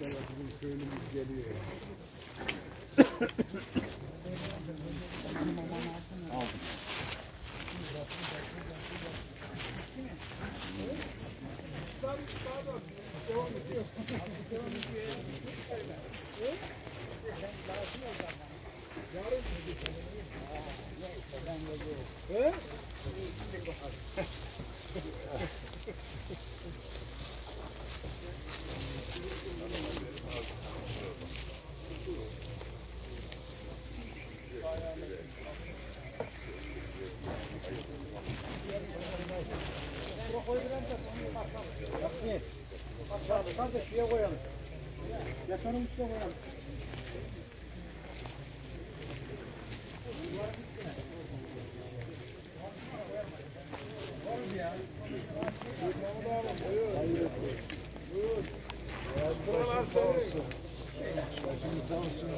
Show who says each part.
Speaker 1: Mustafa bizim köylümüz geliyor. Aşağıda kardeş şuraya koyalım. Yakanın üstüne koyalım. Buralar senin. Başımız sağ olsun.